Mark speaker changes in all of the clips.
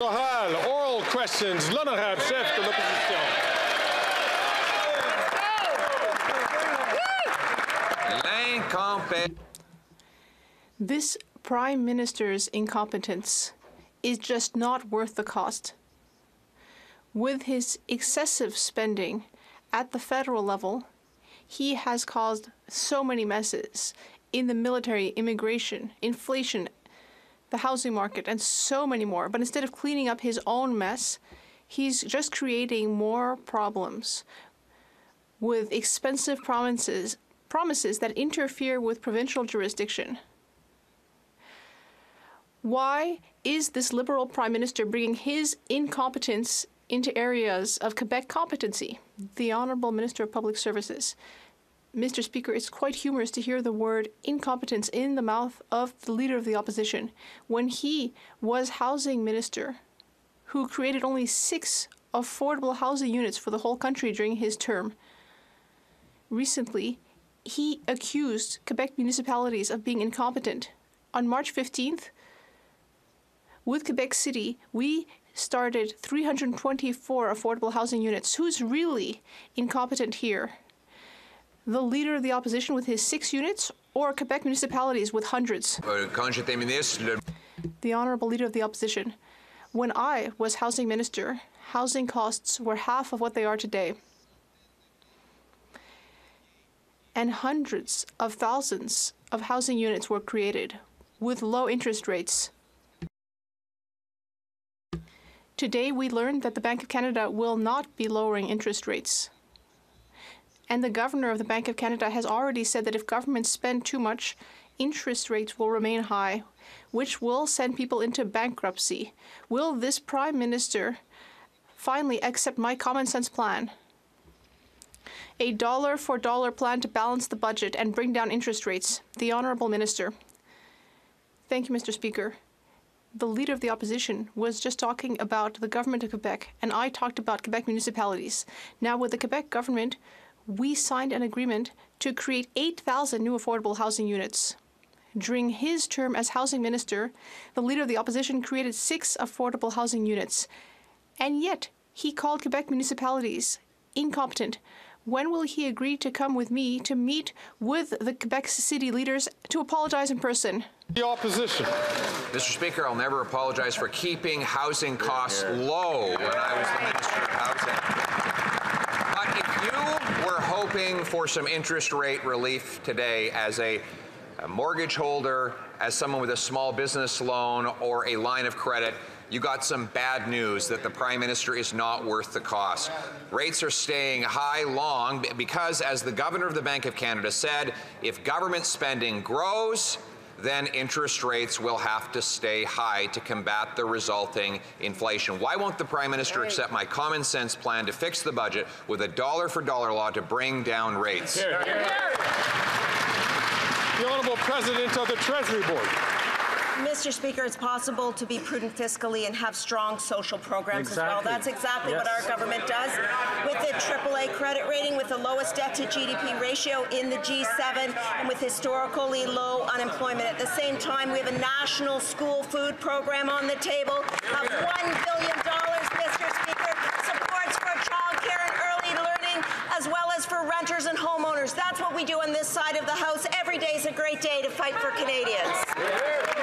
Speaker 1: Oral questions, l'honorable chef de l'opposition.
Speaker 2: This Prime Minister's incompetence is just not worth the cost. With his excessive spending at the federal level, he has caused so many messes in the military, immigration, inflation, the housing market, and so many more. But instead of cleaning up his own mess, he's just creating more problems with expensive promises promises that interfere with provincial jurisdiction. Why is this Liberal Prime Minister bringing his incompetence into areas of Quebec competency? The Honourable Minister of Public Services. Mr. Speaker, it's quite humorous to hear the word incompetence in the mouth of the Leader of the Opposition when he was Housing Minister, who created only six affordable housing units for the whole country during his term. Recently, he accused Quebec municipalities of being incompetent. On March 15th, with Quebec City, we started 324 affordable housing units. Who's really incompetent here? The leader of the opposition with his six units, or Quebec municipalities with hundreds? The honorable leader of the opposition. When I was housing minister, housing costs were half of what they are today and hundreds of thousands of housing units were created with low interest rates. Today, we learned that the Bank of Canada will not be lowering interest rates. And the governor of the Bank of Canada has already said that if governments spend too much, interest rates will remain high, which will send people into bankruptcy. Will this prime minister finally accept my common sense plan a dollar for dollar plan to balance the budget and bring down interest rates. The Honourable Minister. Thank you, Mr. Speaker. The Leader of the Opposition was just talking about the government of Quebec, and I talked about Quebec municipalities. Now, with the Quebec government, we signed an agreement to create 8,000 new affordable housing units. During his term as housing minister, the Leader of the Opposition created six affordable housing units. And yet, he called Quebec municipalities incompetent when will he agree to come with me to meet with the Quebec City leaders to apologize in person?
Speaker 1: The opposition.
Speaker 3: Mr. Speaker, I'll never apologize for keeping housing costs low when I was the Minister of Housing. But if you were hoping for some interest rate relief today as a, a mortgage holder, as someone with a small business loan or a line of credit, you got some bad news that the Prime Minister is not worth the cost. Rates are staying high long because, as the Governor of the Bank of Canada said, if government spending grows, then interest rates will have to stay high to combat the resulting inflation. Why won't the Prime Minister accept my common sense plan to fix the budget with a dollar for dollar law to bring down rates? The
Speaker 1: Honourable President of the Treasury Board.
Speaker 4: Mr. Speaker, it's possible to be prudent fiscally and have strong social programs exactly. as well. That's exactly yes. what our government does. With the AAA credit rating, with the lowest debt to GDP ratio in the G7, and with historically low unemployment. At the same time, we have a national school food program on the table of $1 billion, Mr. Speaker, supports for childcare and early learning, as well as for renters and homeowners. That's what we do on this side of the House. Every day is a great day to fight for Canadians.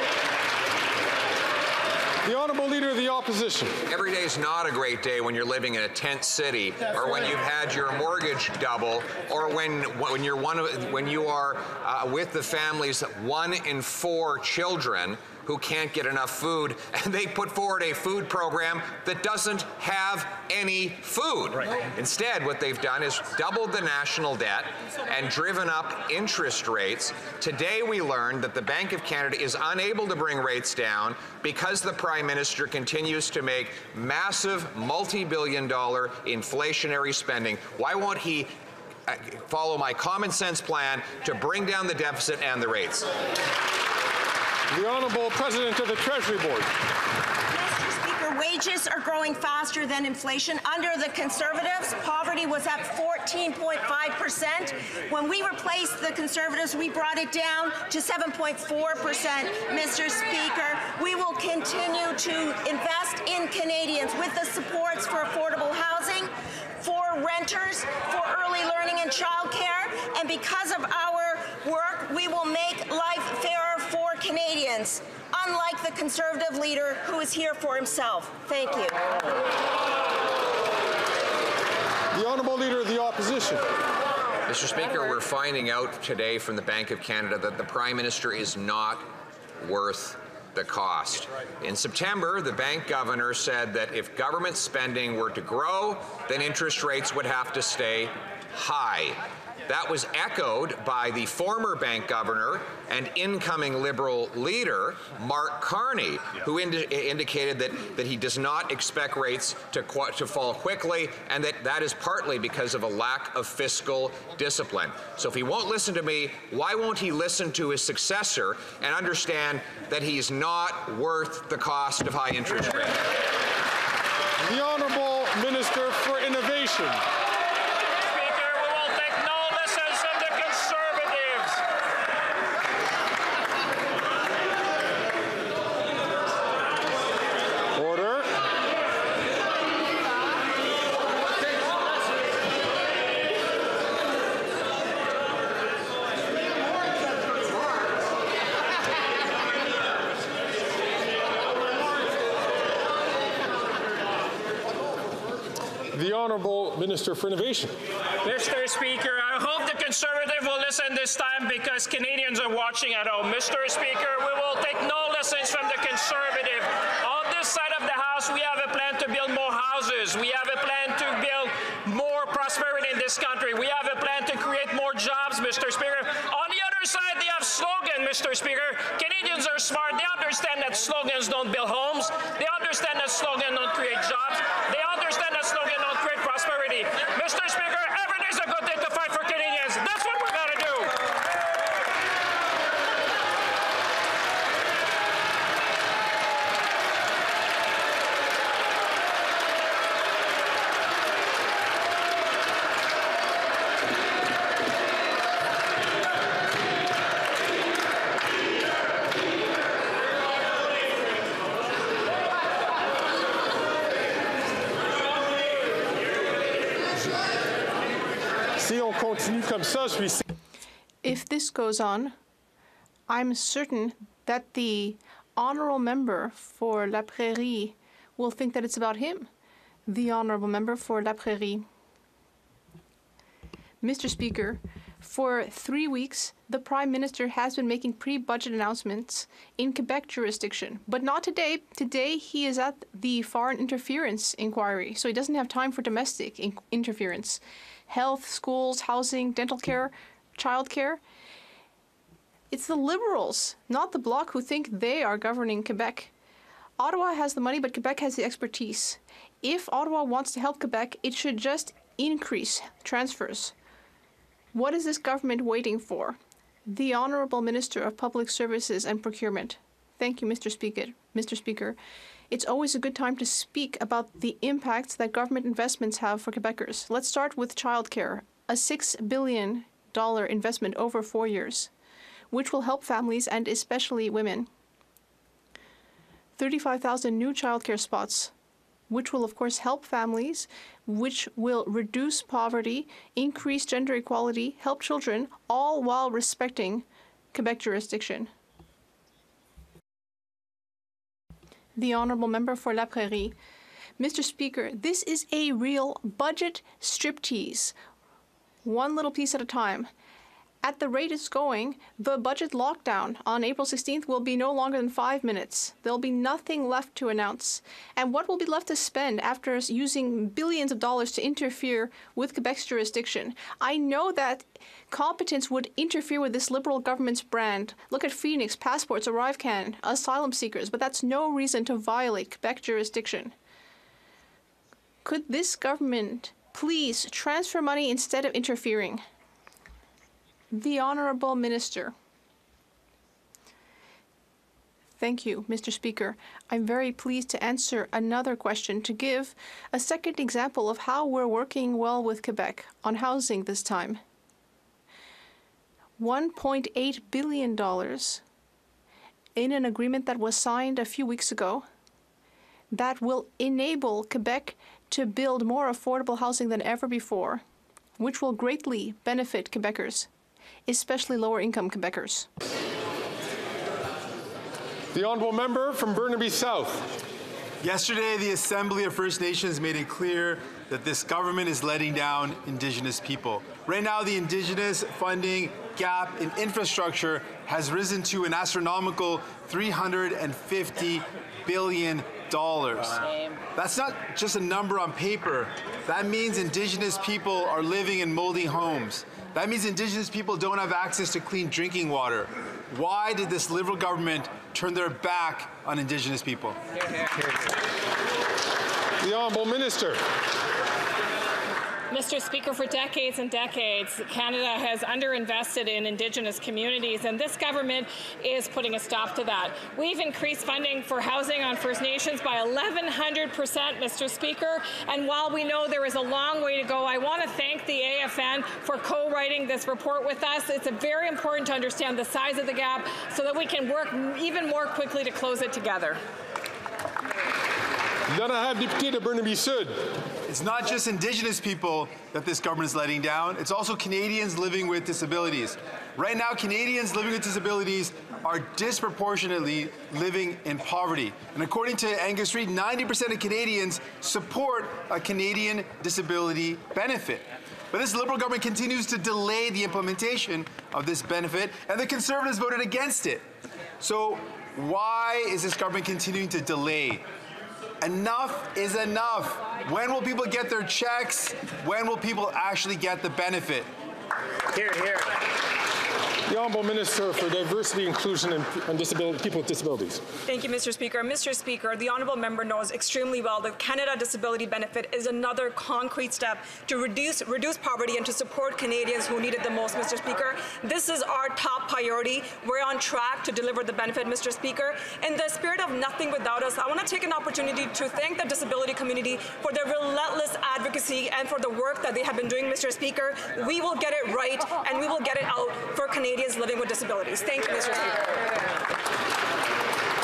Speaker 1: The Honourable Leader of the Opposition.
Speaker 3: Every day is not a great day when you're living in a tent city, That's or when right. you've had your mortgage double, or when when you're one of, when you are uh, with the families one in four children who can't get enough food, and they put forward a food program that doesn't have any food. Right. Instead, what they've done is doubled the national debt and driven up interest rates. Today, we learned that the Bank of Canada is unable to bring rates down because the Prime Minister continues to make massive multi-billion dollar inflationary spending. Why won't he uh, follow my common sense plan to bring down the deficit and the rates?
Speaker 1: The Honourable President of the Treasury Board.
Speaker 4: Mr. Speaker, wages are growing faster than inflation. Under the Conservatives, poverty was at 14.5%. When we replaced the Conservatives, we brought it down to 7.4%. Mr. Speaker, we will continue to invest in Canadians with the supports for affordable housing, for renters, for early learning and childcare, and because of our work, we will make life fairer Canadians, unlike the Conservative leader who is here for himself. Thank you.
Speaker 1: The Honourable Leader of the Opposition.
Speaker 3: Mr. Speaker, we're finding out today from the Bank of Canada that the Prime Minister is not worth the cost. In September, the bank governor said that if government spending were to grow, then interest rates would have to stay high. That was echoed by the former bank governor and incoming Liberal leader, Mark Carney, who indi indicated that, that he does not expect rates to, to fall quickly and that that is partly because of a lack of fiscal discipline. So if he won't listen to me, why won't he listen to his successor and understand that he's not worth the cost of high interest rates?
Speaker 1: The Honourable Minister for Innovation. The Honourable Minister for Innovation.
Speaker 5: Mr. Speaker, I hope the Conservative will listen this time because Canadians are watching at home. Mr. Speaker, we will take no lessons from the Conservative. On this side of the House, we have a plan to build more houses. We have a plan to build more prosperity in this country. We have a plan to create more jobs, Mr. Speaker. On the other side, they have slogan, Mr. Speaker. Canadians are smart. They understand that slogans don't build homes. They understand that slogans don't create jobs. They understand that slogans don't create prosperity. Mr. Speaker, every day is a good day to fight for Canadians. That's what we're going to do.
Speaker 1: Si on continue comme ça, je suis
Speaker 2: If this goes on, I'm certain that the honourable member for La Prairie will think that it's about him. The honourable member for La Prairie. Mr. Speaker, for three weeks, the Prime Minister has been making pre budget announcements in Quebec jurisdiction, but not today. Today, he is at the foreign interference inquiry, so he doesn't have time for domestic in- interference. Health, schools, housing, dental care, childcare. It's the Liberals, not the Bloc, who think they are governing Quebec. Ottawa has the money, but Quebec has the expertise. If Ottawa wants to help Quebec, it should just increase transfers. What is this government waiting for? The Honourable Minister of Public Services and Procurement. Thank you, Mr. Speaker. Mr. Speaker, it's always a good time to speak about the impacts that government investments have for Quebecers. Let's start with childcare, a $6 billion investment over four years, which will help families and especially women. 35,000 new childcare spots, which will, of course, help families, which will reduce poverty, increase gender equality, help children, all while respecting Quebec jurisdiction. The Honourable Member for La Prairie. Mr. Speaker, this is a real budget striptease, one little piece at a time. At the rate it's going, the budget lockdown on April 16th will be no longer than five minutes. There'll be nothing left to announce. And what will be left to spend after using billions of dollars to interfere with Quebec's jurisdiction? I know that competence would interfere with this Liberal government's brand. Look at Phoenix, passports, ArriveCan, asylum seekers, but that's no reason to violate Quebec jurisdiction. Could this government please transfer money instead of interfering? The Honourable Minister. Thank you, Mr. Speaker. I'm very pleased to answer another question to give a second example of how we're working well with Quebec on housing this time. $1.8 billion in an agreement that was signed a few weeks ago that will enable Quebec to build more affordable housing than ever before, which will greatly benefit Quebecers, especially lower income Quebecers.
Speaker 1: The honourable member from Burnaby South.
Speaker 6: Yesterday, the Assembly of First Nations made it clear that this government is letting down Indigenous people. Right now, the Indigenous funding gap in infrastructure has risen to an astronomical $350 billion. That's not just a number on paper. That means Indigenous people are living in moldy homes. That means Indigenous people don't have access to clean drinking water. Why did this Liberal government turn their back on Indigenous people?
Speaker 1: The honourable minister.
Speaker 7: Mr. Speaker, for decades and decades, Canada has underinvested in Indigenous communities, and this government is putting a stop to that. We've increased funding for housing on First Nations by 1,100 percent, Mr. Speaker, and while we know there is a long way to go, I want to thank the AFN for co-writing this report with us. It's very important to understand the size of the gap so that we can work even more quickly to close it together.
Speaker 1: L'honorable député de Burnaby Sud.
Speaker 6: It's not just Indigenous people that this government is letting down, it's also Canadians living with disabilities. Right now, Canadians living with disabilities are disproportionately living in poverty. And according to Angus Reid, 90% of Canadians support a Canadian disability benefit. But this Liberal government continues to delay the implementation of this benefit, and the Conservatives voted against it. So, why is this government continuing to delay Enough is enough. When will people get their checks? When will people actually get the benefit?
Speaker 5: Hear, hear.
Speaker 1: The Honourable Minister for Diversity, Inclusion and, and Disability, People with Disabilities.
Speaker 8: Thank you, Mr. Speaker. Mr. Speaker, the Honourable Member knows extremely well that Canada Disability Benefit is another concrete step to reduce, reduce poverty and to support Canadians who need it the most, Mr. Speaker. This is our top priority. We're on track to deliver the benefit, Mr. Speaker. In the spirit of nothing without us, I want to take an opportunity to thank the disability community for their relentless advocacy and for the work that they have been doing, Mr. Speaker. We will get it right and we will get it out for Canadians living with disabilities. Thank you, Mr. Speaker.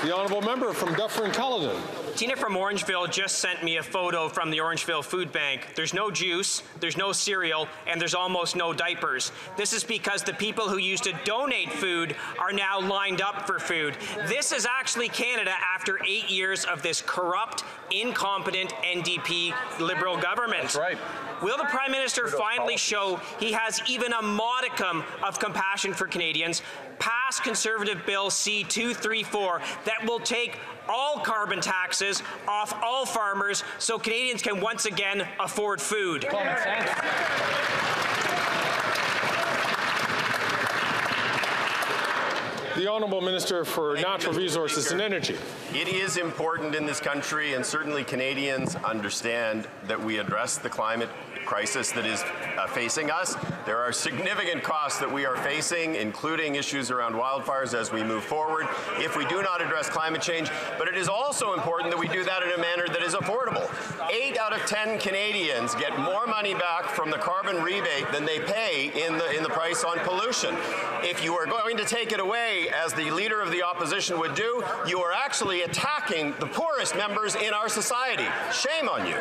Speaker 1: The honourable member from Dufferin-Caledon.
Speaker 5: Tina from Orangeville just sent me a photo from the Orangeville Food Bank. There's no juice, there's no cereal, and there's almost no diapers. This is because the people who used to donate food are now lined up for food. This is actually Canada after eight years of this corrupt, incompetent NDP Liberal government.
Speaker 9: That's right.
Speaker 5: Will the Prime Minister finally show he has even a modicum of compassion for Canadians, pass Conservative Bill C-234 that will take all carbon taxes off all farmers so Canadians can once again afford food?
Speaker 1: The Honourable Minister for
Speaker 10: Thank
Speaker 1: Natural
Speaker 10: you,
Speaker 1: Resources
Speaker 10: Speaker.
Speaker 1: and Energy.
Speaker 10: It is important in this country, and certainly Canadians understand that we address the climate crisis that is uh, facing us. There are significant costs that we are facing, including issues around wildfires as we move forward, if we do not address climate change. But it is also important that we do that in a manner that is affordable. Eight out of 10 Canadians get more money back from the carbon rebate than they pay in the, in the price on pollution. If you are going to take it away, as the leader of the opposition would do, you are actually attacking the poorest members in our society. Shame on you.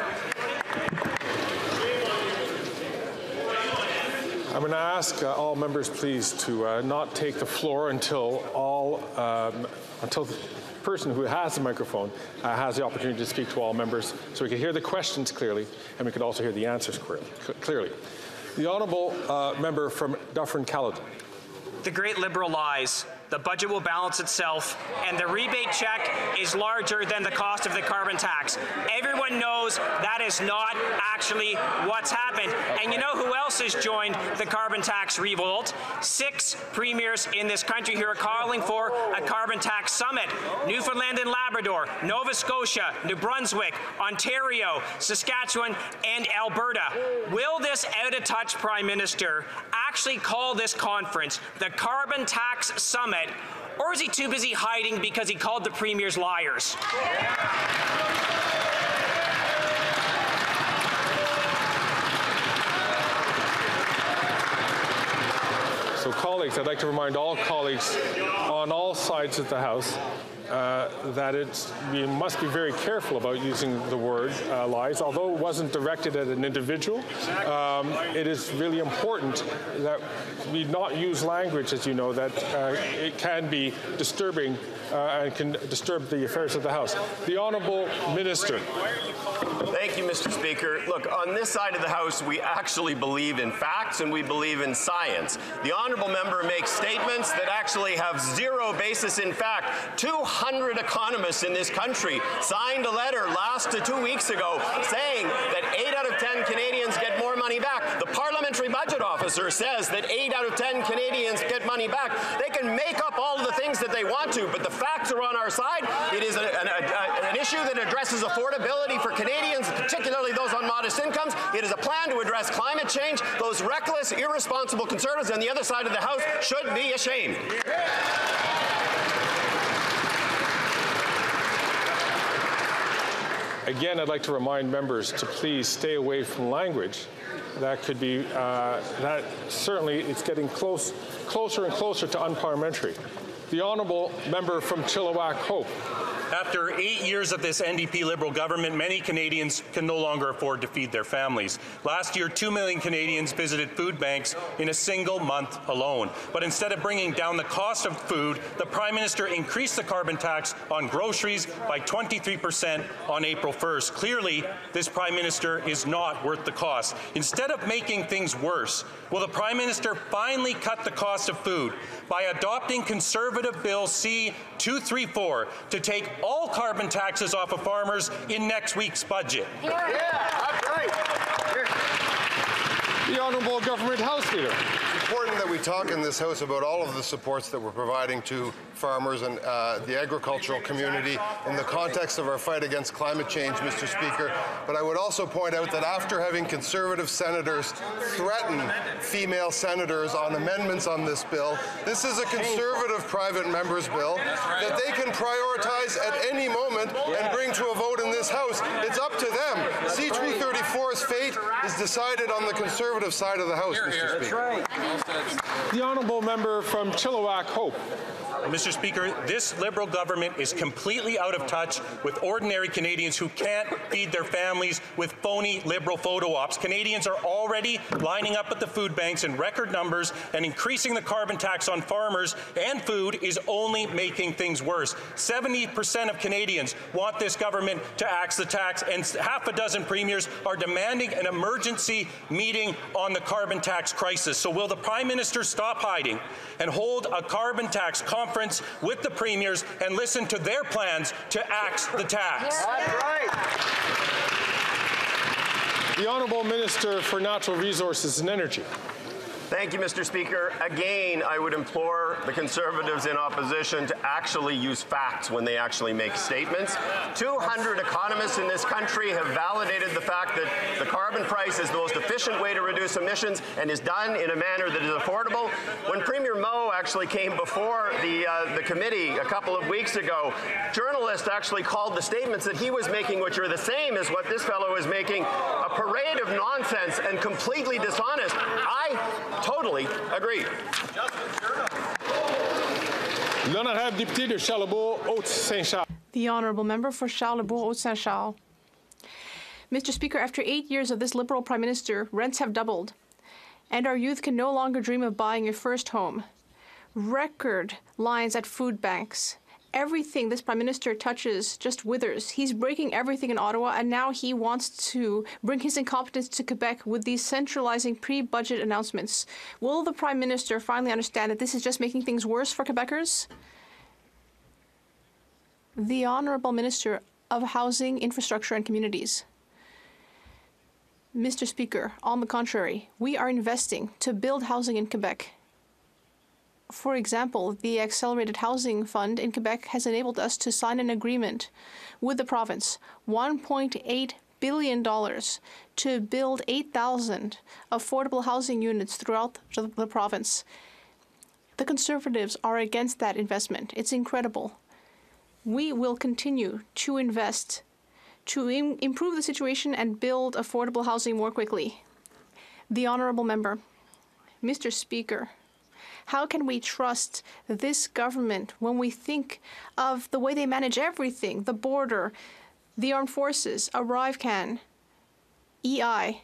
Speaker 1: I'm going to ask uh, all members, please, to uh, not take the floor until all um, until the person who has the microphone uh, has the opportunity to speak to all members, so we can hear the questions clearly and we can also hear the answers clearly. The honourable uh, member from Dufferin-Caledon.
Speaker 5: The great liberal lies. The budget will balance itself, and the rebate check is larger than the cost of the carbon tax. Everyone knows that is not actually what's happened. And you know who else has joined the carbon tax revolt? Six premiers in this country who are calling for a carbon tax summit. Newfoundland and Labrador, Nova Scotia, New Brunswick, Ontario, Saskatchewan, and Alberta. Will this out-of-touch Prime Minister actually call this conference the Carbon Tax Summit or is he too busy hiding because he called the premiers liars?
Speaker 1: So, colleagues. I'd like to remind all colleagues on all sides of the House uh, that it's, we must be very careful about using the word uh, lies. Although it wasn't directed at an individual, um, it is really important that we not use language, as you know, that uh, it can be disturbing uh, and can disturb the affairs of the House. The Honourable Minister.
Speaker 10: Thank you, Mr. Speaker. Look, on this side of the House, we actually believe in facts and we believe in science. The honourable member makes statements that actually have zero basis in fact. 200 economists in this country signed a letter last to two weeks ago saying that 8 out of 10 Canadians get more money back. The parliamentary budget officer says that 8 out of 10 Canadians get money back. They can make up all of the things that they want to, but the facts are on our side. It is a, an, a, an issue that addresses affordability for Canadians, particularly those on modest incomes. It is a plan to address climate change. Those reckless, irresponsible conservatives on the other side of the House should be ashamed.
Speaker 1: Again, I'd like to remind members to please stay away from language that could be, uh, that certainly it's getting close, closer and closer to unparliamentary. The honourable member from Chilliwack Hope.
Speaker 11: After eight years of this NDP Liberal government, many Canadians can no longer afford to feed their families. Last year, 2 million Canadians visited food banks in a single month alone. But instead of bringing down the cost of food, the Prime Minister increased the carbon tax on groceries by 23% on April 1st. Clearly, this Prime Minister is not worth the cost. Instead of making things worse, will the Prime Minister finally cut the cost of food by adopting Conservative Bill C-234 to take all carbon taxes off of farmers in next week's budget.
Speaker 6: Yeah, that's right.
Speaker 1: The Honourable Government House Leader.
Speaker 12: It's important that we talk in this House about all of the supports that we're providing to farmers and uh, the agricultural community in the context of our fight against climate change, Mr. Speaker. But I would also point out that after having Conservative senators threaten female senators on amendments on this bill, this is a Conservative private member's bill that they can prioritize at any moment and bring to a vote in this House. It's up to them. C-234's fate is decided on the Conservative side of the House, Mr. Speaker.
Speaker 1: The Honourable Member from Chilliwack Hope.
Speaker 11: Mr. Speaker, this Liberal government is completely out of touch with ordinary Canadians who can't feed their families with phony Liberal photo ops. Canadians are already lining up at the food banks in record numbers, and increasing the carbon tax on farmers and food is only making things worse. 70% of Canadians want this government to axe the tax, and half a dozen premiers are demanding an emergency meeting on the carbon tax crisis. So will the Prime Minister stop hiding and hold a carbon tax conference with the premiers and listen to their plans to axe the tax?
Speaker 1: The Honourable Minister for Natural Resources and Energy.
Speaker 10: Thank you, Mr. Speaker. Again, I would implore the Conservatives in opposition to actually use facts when they actually make statements. 200 economists in this country have validated the fact that the carbon price is the most efficient way to reduce emissions and is done in a manner that is affordable. When Premier Moe actually came before the, uh, the committee a couple of weeks ago, journalists actually called the statements that he was making, which are the same as what this fellow is making, a parade of nonsense and completely dishonest. I totally agree.
Speaker 1: L'honorable député de Charlesbourg, Haute-Saint-Charles.
Speaker 2: The Honourable Member for Charlesbourg Haute Saint Charles. Mr. Speaker, after eight years of this Liberal Prime Minister, rents have doubled, and our youth can no longer dream of buying a first home. Record lines at food banks. Everything this Prime Minister touches just withers. He's breaking everything in Ottawa, and now he wants to bring his incompetence to Quebec with these centralizing pre budget announcements. Will the Prime Minister finally understand that this is just making things worse for Quebecers? The Honourable Minister of Housing, Infrastructure and Communities. Mr. Speaker, on the contrary, we are investing to build housing in Quebec. For example, the Accelerated Housing Fund in Quebec has enabled us to sign an agreement with the province, $1.8 billion to build 8,000 affordable housing units throughout the province. The Conservatives are against that investment. It's incredible. We will continue to invest to Im improve the situation and build affordable housing more quickly. The Honourable Member, Mr. Speaker, How can we trust this government when we think of the way they manage everything the border, the armed forces, ArriveCAN, EI?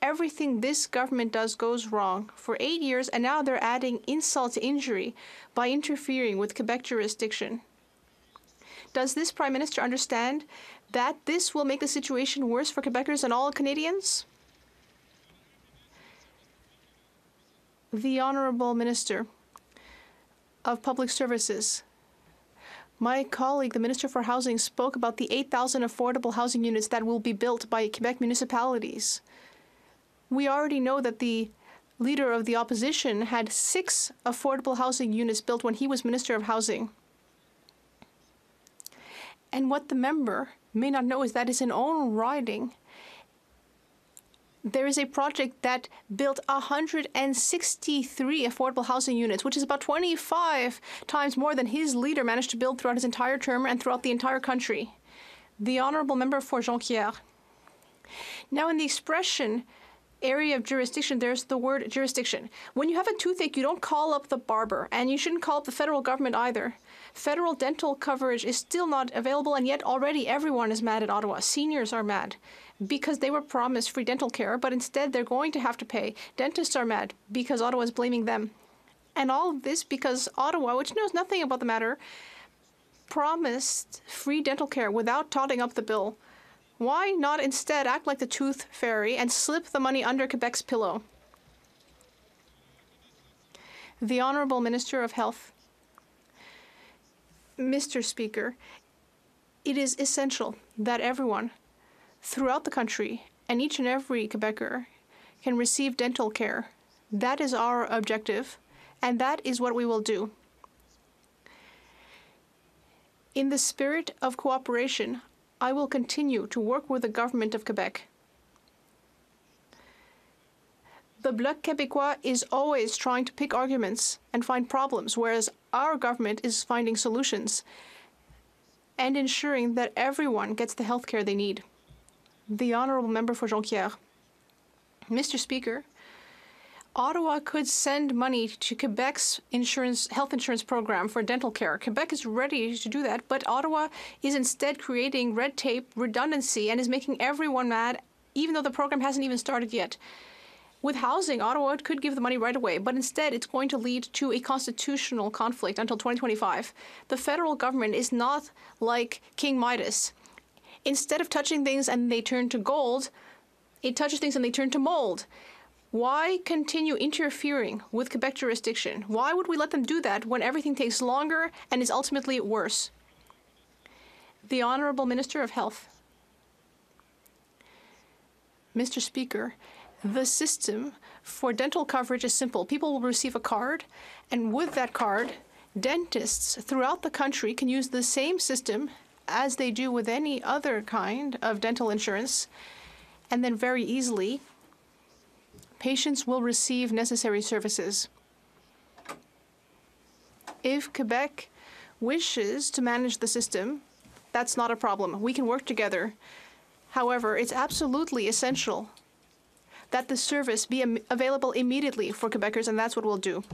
Speaker 2: Everything this government does goes wrong for eight years, and now they're adding insult to injury by interfering with Quebec jurisdiction. Does this Prime Minister understand that this will make the situation worse for Quebecers and all Canadians? The Honourable Minister of Public Services. My colleague, the Minister for Housing, spoke about the 8,000 affordable housing units that will be built by Quebec municipalities. We already know that the leader of the opposition had six affordable housing units built when he was Minister of Housing. And what the member may not know is that is in own riding. There is a project that built 163 affordable housing units, which is about 25 times more than his leader managed to build throughout his entire term and throughout the entire country. The honorable member for Jonquière. Now, in the expression area of jurisdiction, there's the word jurisdiction. When you have a toothache, you don't call up the barber, and you shouldn't call up the federal government either. Federal dental coverage is still not available, and yet already everyone is mad at Ottawa. Seniors are mad because they were promised free dental care, but instead they're going to have to pay. Dentists are mad because Ottawa is blaming them. And all of this because Ottawa, which knows nothing about the matter, promised free dental care without totting up the bill. Why not instead act like the tooth fairy and slip the money under Quebec's pillow? The Honourable Minister of Health. Mr. Speaker, it is essential that everyone throughout the country and each and every Quebecer can receive dental care. That is our objective, and that is what we will do. In the spirit of cooperation, I will continue to work with the government of Quebec. The Bloc Québécois is always trying to pick arguments and find problems, whereas our government is finding solutions and ensuring that everyone gets the health care they need. The Honourable Member for Jonquière. Mr. Speaker, Ottawa could send money to Quebec's insurance health insurance program for dental care. Quebec is ready to do that, but Ottawa is instead creating red tape, redundancy, and is making everyone mad, even though the program hasn't even started yet. With housing, Ottawa could give the money right away, but instead it's going to lead to a constitutional conflict until 2025. The federal government is not like King Midas. Instead of touching things and they turn to gold, it touches things and they turn to mold. Why continue interfering with Quebec jurisdiction? Why would we let them do that when everything takes longer and is ultimately worse? The Honourable Minister of Health. Mr. Speaker, the system for dental coverage is simple. People will receive a card, and with that card, dentists throughout the country can use the same system as they do with any other kind of dental insurance, and then very easily patients will receive necessary services. If Quebec wishes to manage the system, that's not a problem. We can work together. However, it's absolutely essential that the service be available immediately for Quebecers, and that's what we'll do.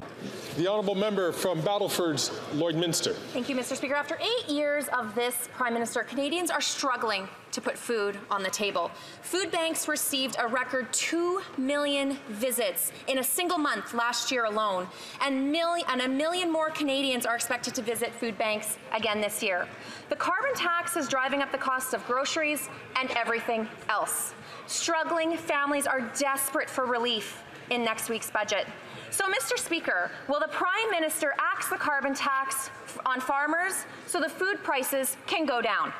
Speaker 1: The honourable member from Battlefords Lloydminster.
Speaker 13: Thank you, Mr. Speaker. After eight years of this Prime Minister, Canadians are struggling to put food on the table. Food banks received a record 2 million visits in a single month last year alone, and, million, and a million more Canadians are expected to visit food banks again this year. The carbon tax is driving up the cost of groceries and everything else. Struggling families are desperate for relief in next week's budget. So, Mr. Speaker, will the Prime Minister axe the carbon tax on farmers so the food prices can go down?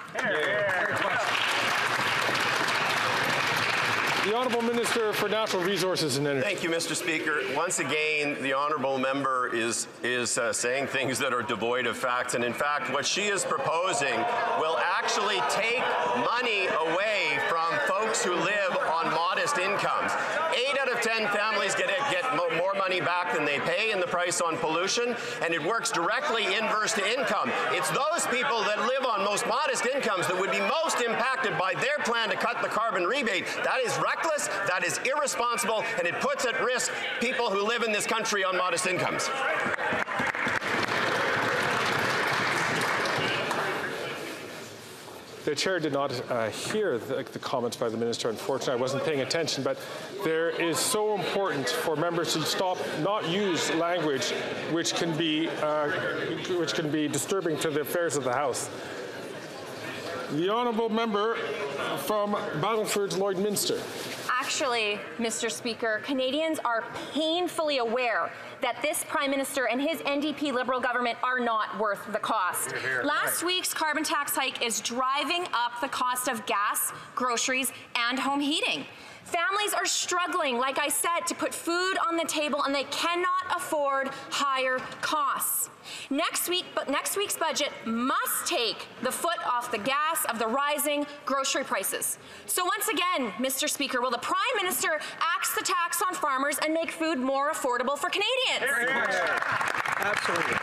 Speaker 1: The Honourable Minister for Natural Resources and Energy.
Speaker 10: Thank you, Mr. Speaker. Once again, the honourable member is is uh, saying things that are devoid of facts, and in fact, what she is proposing will actually take money away from folks who live on modest incomes. Eight out of ten families get get more money back than they pay in the price on pollution, and it works directly inverse to income. It's those people that live on most modest incomes that would be most impacted by their plan to cut the carbon rebate. That is reckless, that is irresponsible, and it puts at risk people who live in this country on modest incomes.
Speaker 1: The chair did not uh, hear the, the, comments by the minister. Unfortunately, I wasn't paying attention. But there is so important for members to stop, not use language which can be uh, which can be disturbing to the affairs of the House. The honourable member from Battlefords Lloydminster.
Speaker 13: Actually, Mr. Speaker, Canadians are painfully aware that this Prime Minister and his NDP Liberal government are not worth the cost. Hear, hear. Last right. week's carbon tax hike is driving up the cost of gas, groceries, and home heating. Families are struggling, like I said, to put food on the table and they cannot afford higher costs. Next, week, next week's budget must take the foot off the gas of the rising grocery prices. So once again, Mr. Speaker, will the Prime Minister axe the tax on farmers and make food more affordable for Canadians?
Speaker 1: Absolutely.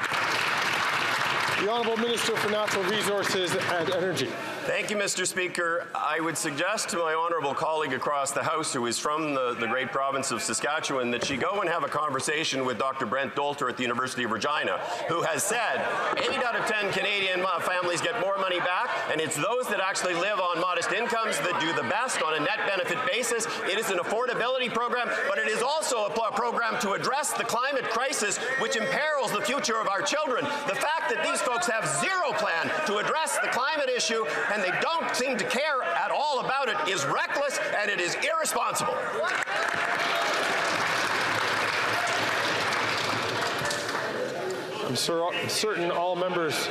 Speaker 1: The Honourable Minister for Natural Resources and Energy.
Speaker 10: Thank you, Mr. Speaker. I would suggest to my honourable colleague across the House, who is from the, the great province of Saskatchewan, that she go and have a conversation with Dr. Brett Dolter at the University of Regina, who has said 8 out of 10 Canadian families get more money back, and it's those that actually live on modest incomes that do the best on a net benefit basis. It is an affordability program, but it is also a program to address the climate crisis, which imperils the future of our children. The fact that these folks have zero plan to address the climate issue and they don't seem to care at all about it is reckless and it is irresponsible.
Speaker 1: I'm certain all members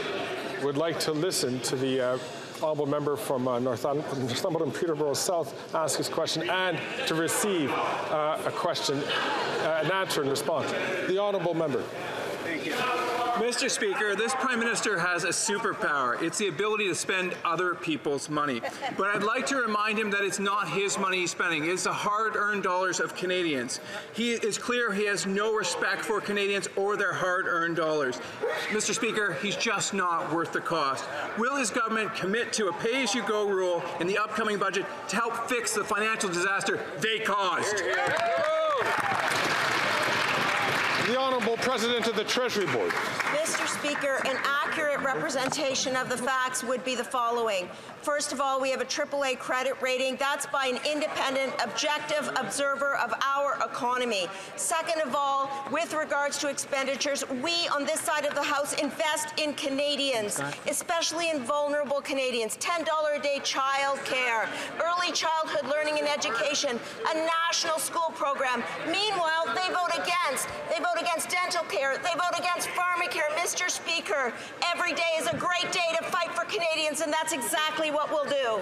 Speaker 1: would like to listen to the uh, honourable member from uh, Northumberland Peterborough South ask his question and to receive uh, a question, uh, an answer and response. The honourable member.
Speaker 14: Thank you. Mr. Speaker, this Prime Minister has a superpower. It's the ability to spend other people's money. But I'd like to remind him that it's not his money he's spending. It's the hard-earned dollars of Canadians. He is clear he has no respect for Canadians or their hard-earned dollars. Mr. Speaker, he's just not worth the cost. Will his government commit to a pay-as-you-go rule in the upcoming budget to help fix the financial disaster they caused?
Speaker 1: The Honourable President of the Treasury Board.
Speaker 4: Mr. Speaker, an accurate representation of the facts would be the following. First of all, we have a AAA credit rating. That's by an independent, objective observer of our economy. Second of all, with regards to expenditures, we on this side of the House invest in Canadians, especially in vulnerable Canadians. $10 a day child care, early childhood learning and education, a national school program. Meanwhile, they vote against. They vote against dental care. They vote against pharmacare. Mr. Speaker, every day is a great day to fight for Canadians, and that's exactly what we'll do.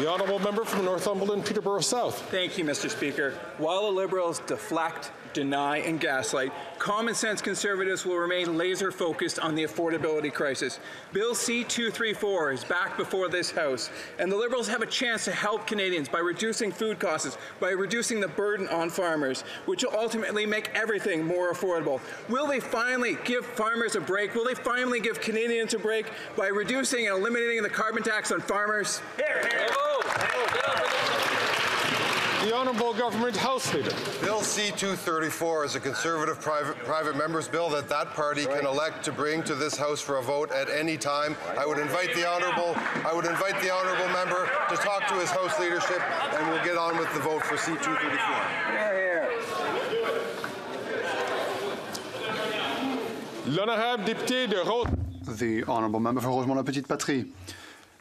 Speaker 1: The honourable member from Northumberland, Peterborough South.
Speaker 14: Thank you, Mr. Speaker. While the Liberals deflect deny, and gaslight, common sense conservatives will remain laser focused on the affordability crisis. Bill C-234 is back before this House, and the Liberals have a chance to help Canadians by reducing food costs, by reducing the burden on farmers, which will ultimately make everything more affordable. Will they finally give farmers a break? Will they finally give Canadians a break by reducing and eliminating the carbon tax on farmers? Hear, hear.
Speaker 1: The Honourable Government House Leader.
Speaker 12: Bill C-234 is a Conservative private, private member's bill that that party right. can elect to bring to this House for a vote at any time. I would invite the Honourable I would invite the Honourable member to talk to his House leadership and we'll get on with the vote for C-234.
Speaker 1: L'honorable député de
Speaker 15: The Honourable Member for Rosemont-la-Petite-Patrie.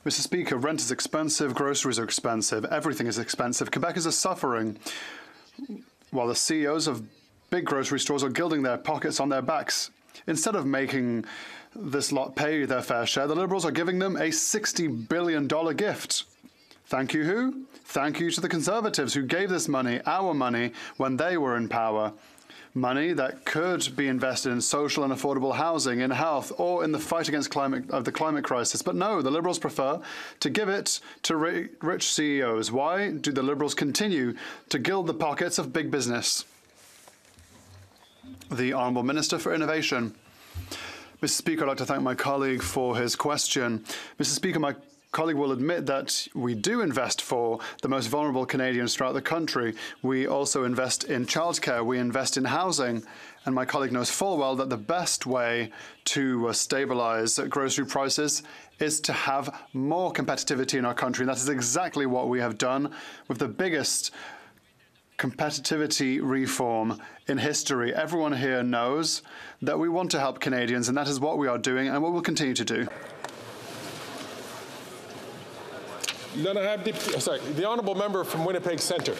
Speaker 15: Mr. Speaker, rent is expensive, groceries are expensive, everything is expensive. Quebecers are suffering while the CEOs of big grocery stores are gilding their pockets on their backs. Instead of making this lot pay their fair share, the Liberals are giving them a $60 billion gift. Thank you, who? Thank you to the Conservatives who gave this money, our money, when they were in power money that could be invested in social and affordable housing, in health, or in the fight against climate of the climate crisis. But no, the Liberals prefer to give it to ri rich CEOs. Why do the Liberals continue to gild the pockets of big business? The Honourable Minister for Innovation. Mr Speaker, I'd like to thank my colleague for his question. Mr Speaker, my colleague will admit that we do invest for the most vulnerable Canadians throughout the country. We also invest in childcare, we invest in housing, and my colleague knows full well that the best way to uh, stabilize grocery prices is to have more competitivity in our country. And that is exactly what we have done with the biggest competitivity reform in history. Everyone here knows that we want to help Canadians, and that is what we are doing and what we'll continue to do.
Speaker 1: Sorry, the honourable member from Winnipeg Centre.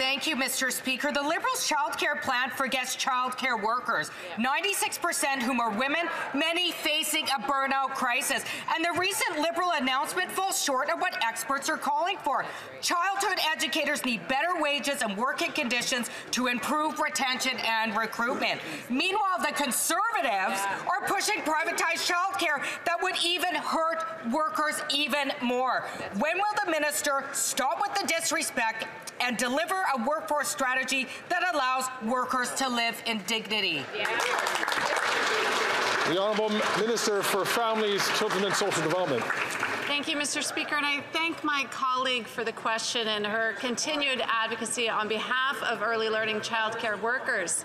Speaker 16: Thank you, Mr. Speaker. The Liberals' child care plan forgets child care workers, 96% whom are women, many facing a burnout crisis. And the recent Liberal announcement falls short of what experts are calling for. Childhood educators need better wages and working conditions to improve retention and recruitment. Meanwhile, the Conservatives are pushing privatized child care that would even hurt workers even more. When will the minister stop with the disrespect and deliver a workforce strategy that allows workers to live in dignity.
Speaker 1: The Honourable Minister for Families, Children and Social Development.
Speaker 17: Thank you, Mr. Speaker, and I thank my colleague for the question and her continued advocacy on behalf of early learning childcare workers.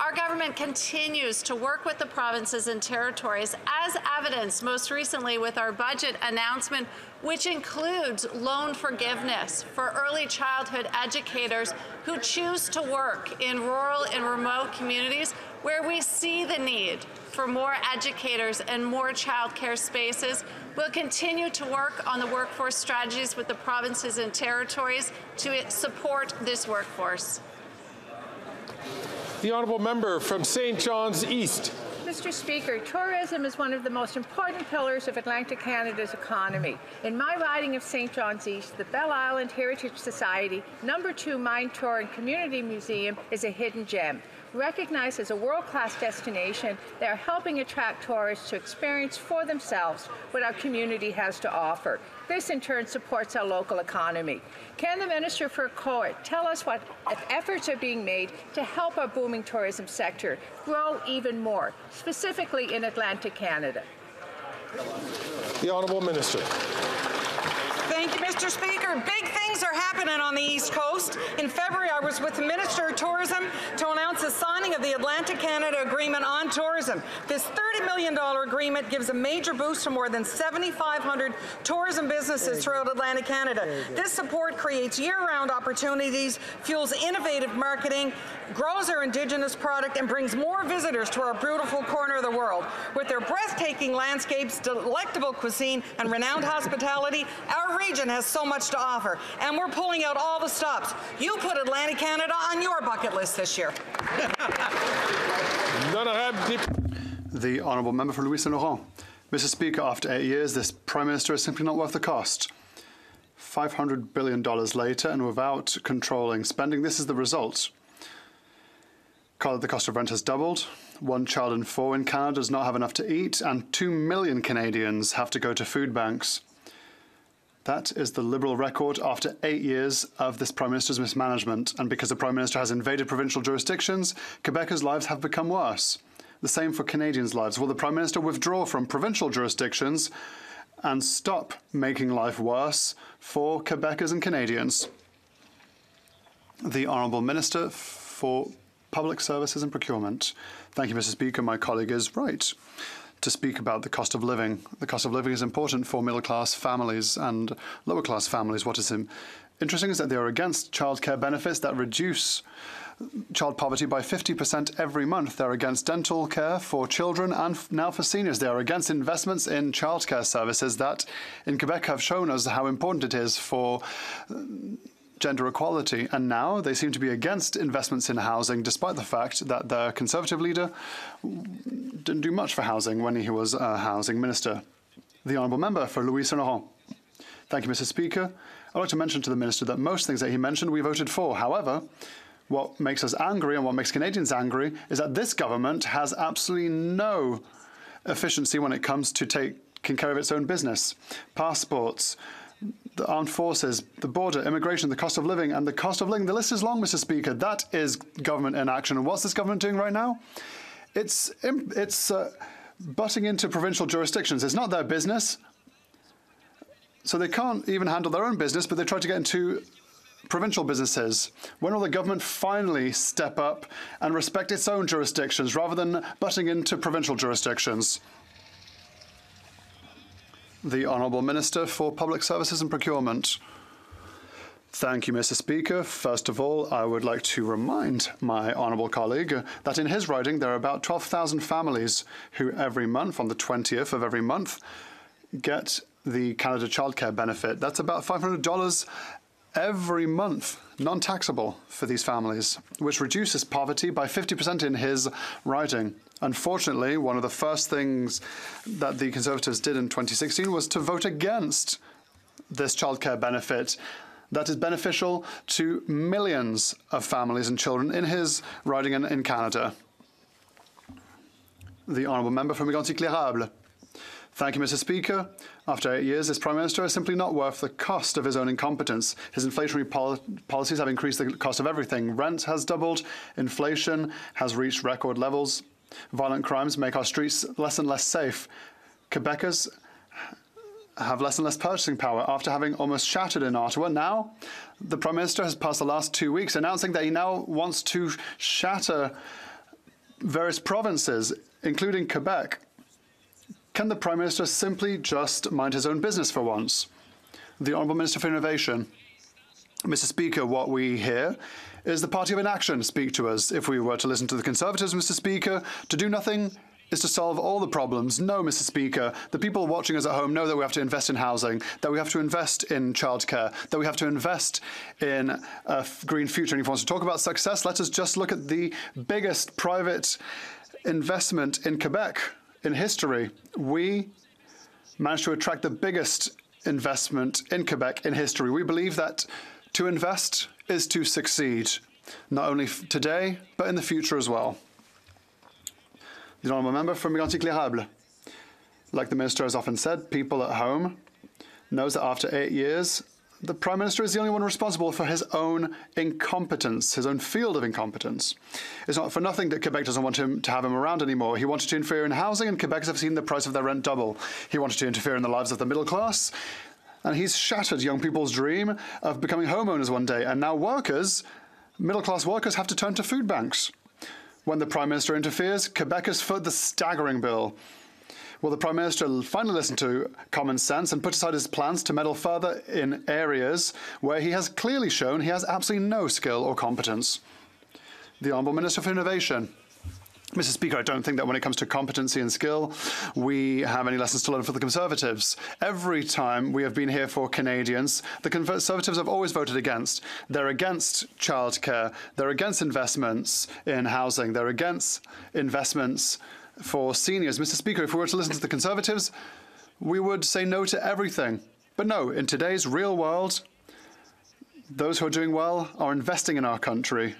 Speaker 17: Our government continues to work with the provinces and territories, as evidenced most recently with our budget announcement, which includes loan forgiveness for early childhood educators who choose to work in rural and remote communities where we see the need for more educators and more childcare spaces. We'll continue to work on the workforce strategies with the provinces and territories to support this workforce.
Speaker 1: The honourable member from St. John's East.
Speaker 18: Mr. Speaker, tourism is one of the most important pillars of Atlantic Canada's economy. In my riding of St. John's East, the Bell Island Heritage Society number two Mine Tour and Community Museum is a hidden gem. Recognized as a world-class destination, they are helping attract tourists to experience for themselves what our community has to offer. This in turn supports our local economy. Can the Minister for CORT tell us what efforts are being made to help our booming tourism sector grow even more, specifically in Atlantic Canada?
Speaker 1: The Honourable Minister.
Speaker 19: Thank you, Mr. Speaker. Big things are happening on the East Coast. In February, I was with the Minister of Tourism to announce the signing of the Atlantic Canada Agreement on Tourism. This $30 million agreement gives a major boost to more than 7,500 tourism businesses throughout Atlantic Canada. This support creates year-round opportunities, fuels innovative marketing, grows our Indigenous product, and brings more visitors to our beautiful corner of the world. With their breathtaking landscapes, delectable cuisine, and renowned hospitality, our region has so much to offer, and we're pulling out all the stops. You put Atlantic Canada on your bucket list this year.
Speaker 15: the Honourable Member for Louis Saint Laurent. Mr. Speaker, after eight years, this Prime Minister is simply not worth the cost. $500 billion later, and without controlling spending, this is the result. The cost of rent has doubled. One child in four in Canada does not have enough to eat, and two million Canadians have to go to food banks. That is the Liberal record after eight years of this Prime Minister's mismanagement. And because the Prime Minister has invaded provincial jurisdictions, Quebecers' lives have become worse. The same for Canadians' lives. Will the Prime Minister withdraw from provincial jurisdictions and stop making life worse for Quebecers and Canadians? The Honourable Minister for Public Services and Procurement. Thank you, Mr. Speaker. My colleague is right to speak about the cost of living. The cost of living is important for middle class families and lower class families. What is interesting is that they are against childcare benefits that reduce child poverty by 50% every month. They're against dental care for children and now for seniors. They are against investments in childcare services that in Quebec have shown us how important it is for gender equality. And now they seem to be against investments in housing, despite the fact that their Conservative leader didn't do much for housing when he was a housing minister. The Honourable Member for Louis Saint Laurent. Thank you, Mr. Speaker. I'd like to mention to the Minister that most things that he mentioned we voted for. However, what makes us angry and what makes Canadians angry is that this government has absolutely no efficiency when it comes to taking care of its own business. Passports, the armed forces, the border, immigration, the cost of living, and the cost of living. The list is long, Mr. Speaker. That is government in action. And what's this government doing right now? It's, it's uh, butting into provincial jurisdictions. It's not their business. So they can't even handle their own business, but they try to get into provincial businesses. When will the government finally step up and respect its own jurisdictions rather than butting into provincial jurisdictions? The Honourable Minister for Public Services and Procurement. Thank you, Mr. Speaker. First of all, I would like to remind my honourable colleague that in his riding there are about 12,000 families who every month, on the 20th of every month, get the Canada Childcare Benefit. That's about $500 every month, non taxable for these families, which reduces poverty by 50% in his riding. Unfortunately, one of the first things that the Conservatives did in 2016 was to vote against this childcare benefit that is beneficial to millions of families and children in his riding in, in Canada. The Honourable Member for Mégantic-L'Érable. Thank you, Mr. Speaker. After eight years, this Prime Minister is simply not worth the cost of his own incompetence. His inflationary pol policies have increased the cost of everything. Rent has doubled, inflation has reached record levels, Violent crimes make our streets less and less safe. Quebecers have less and less purchasing power after having almost shattered in Ottawa. Now, the Prime Minister has passed the last two weeks announcing that he now wants to shatter various provinces, including Quebec. Can the Prime Minister simply just mind his own business for once? The Honourable Minister for Innovation. Mr. Speaker, what we hear is the party of inaction speak to us. If we were to listen to the Conservatives, Mr. Speaker, to do nothing is to solve all the problems. No, Mr. Speaker, the people watching us at home know that we have to invest in housing, that we have to invest in childcare, that we have to invest in a green future. And if you want to talk about success, let us just look at the biggest private investment in Quebec in history. We managed to attract the biggest investment in Quebec in history. We believe that to invest is to succeed, not only today, but in the future as well. The Honourable Member from Mégantic-L'Érable. Like the Minister has often said, people at home knows that after eight years, the Prime Minister is the only one responsible for his own incompetence, his own field of incompetence. It's not for nothing that Quebec doesn't want him to have him around anymore. He wanted to interfere in housing, and Quebecers have seen the price of their rent double. He wanted to interfere in the lives of the middle class, and he's shattered young people's dream of becoming homeowners one day. And now workers, middle class workers, have to turn to food banks. When the Prime Minister interferes, Quebecers foot the staggering bill. Will the Prime Minister finally listen to common sense and put aside his plans to meddle further in areas where he has clearly shown he has absolutely no skill or competence? The Honourable Minister for Innovation. Mr. Speaker, I don't think that when it comes to competency and skill, we have any lessons to learn for the Conservatives. Every time we have been here for Canadians, the Conservatives have always voted against. They're against childcare, they're against investments in housing, they're against investments for seniors. Mr. Speaker, if we were to listen to the Conservatives, we would say no to everything. But no, in today's real world, those who are doing well are investing in our country,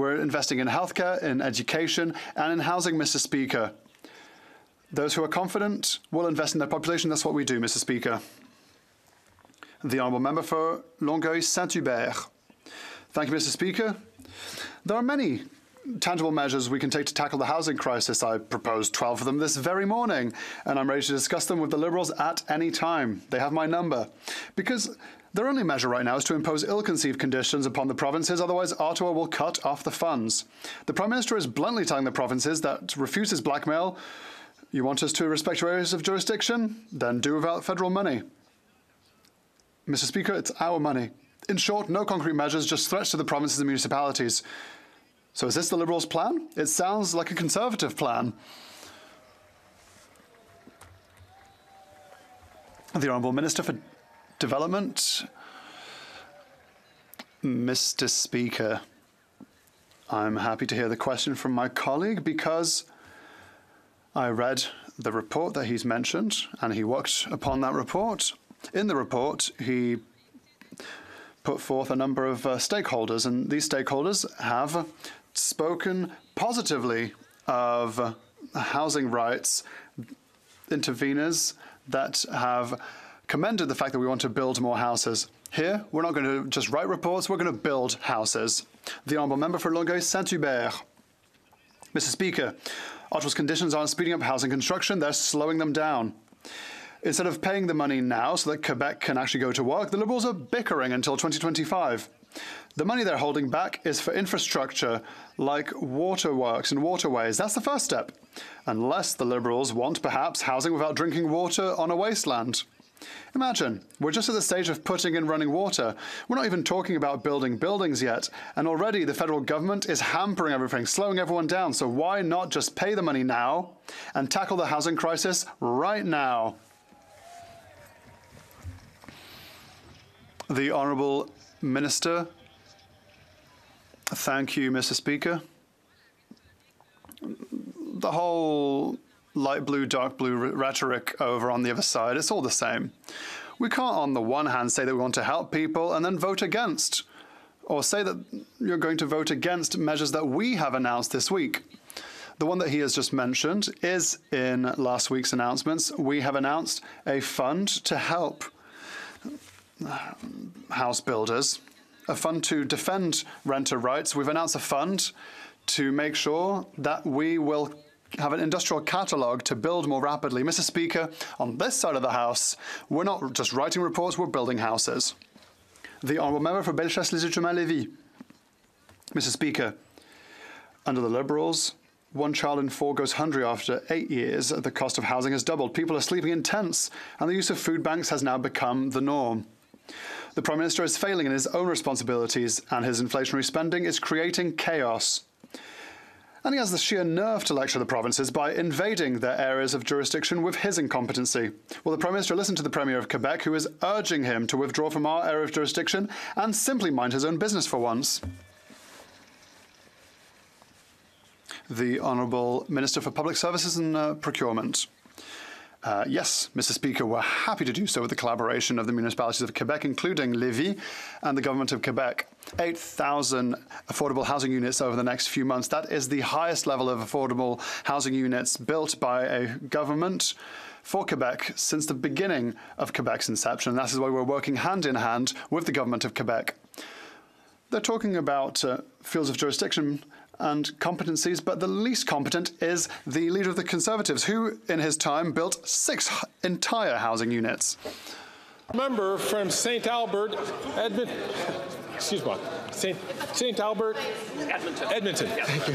Speaker 15: we're investing in healthcare, in education, and in housing, Mr. Speaker. Those who are confident will invest in their population. That's what we do, Mr. Speaker. The Honourable Member for Longueuil Saint Hubert. Thank you, Mr. Speaker. There are many tangible measures we can take to tackle the housing crisis. I proposed 12 of them this very morning, and I'm ready to discuss them with the Liberals at any time. They have my number. Because their only measure right now is to impose ill-conceived conditions upon the provinces, otherwise Ottawa will cut off the funds. The Prime Minister is bluntly telling the provinces that refuses blackmail. You want us to respect your areas of jurisdiction? Then do without federal money. Mr Speaker, it's our money. In short, no concrete measures, just threats to the provinces and municipalities. So is this the Liberals' plan? It sounds like a Conservative plan. The Honourable Minister for development. Mr. Speaker, I'm happy to hear the question from my colleague because I read the report that he's mentioned and he worked upon that report. In the report, he put forth a number of uh, stakeholders, and these stakeholders have spoken positively of housing rights interveners that have commended the fact that we want to build more houses. Here, we're not going to just write reports, we're going to build houses. The Honourable Member for Longueuil Saint Hubert. Mr. Speaker, Ottawa's conditions aren't speeding up housing construction, they're slowing them down. Instead of paying the money now so that Quebec can actually go to work, the Liberals are bickering until 2025. The money they're holding back is for infrastructure like waterworks and waterways. That's the first step. Unless the Liberals want, perhaps, housing without drinking water on a wasteland. Imagine, we're just at the stage of putting in running water. We're not even talking about building buildings yet, and already the federal government is hampering everything, slowing everyone down. So why not just pay the money now and tackle the housing crisis right now? The Honourable Minister. Thank you, Mr. Speaker. The whole light blue, dark blue rhetoric over on the other side, it's all the same. We can't, on the one hand, say that we want to help people and then vote against, or say that you're going to vote against measures that we have announced this week. The one that he has just mentioned is in last week's announcements. We have announced a fund to help uh, house builders, a fund to defend renter rights. We've announced a fund to make sure that we will have an industrial catalogue to build more rapidly. Mr. Speaker, on this side of the House, we're not just writing reports, we're building houses. The Honourable Member for Bellechasse-les-Etchemins-Lévis. Mr. Speaker, under the Liberals, one child in four goes hungry after eight years. The cost of housing has doubled. People are sleeping in tents, and the use of food banks has now become the norm. The Prime Minister is failing in his own responsibilities, and his inflationary spending is creating chaos. And he has the sheer nerve to lecture the provinces by invading their areas of jurisdiction with his incompetency. Will the Prime Minister listen to the Premier of Quebec, who is urging him to withdraw from our area of jurisdiction and simply mind his own business for once? The Honourable Minister for Public Services and uh, Procurement. Uh, yes, Mr. Speaker, we're happy to do so with the collaboration of the municipalities of Quebec, including Lévis and the government of Quebec. 8,000 affordable housing units over the next few months. That is the highest level of affordable housing units built by a government for Quebec since the beginning of Quebec's inception. That is why we're working hand in hand with the government of Quebec. They're talking about uh, fields of jurisdiction and competencies, but the least competent is the leader of the Conservatives, who in his time built six entire housing units.
Speaker 1: Member from St. Albert, Edmund. Excuse me, St. St. Albert,
Speaker 20: Edmonton.
Speaker 1: Edmonton.
Speaker 20: Yes.
Speaker 1: Thank you.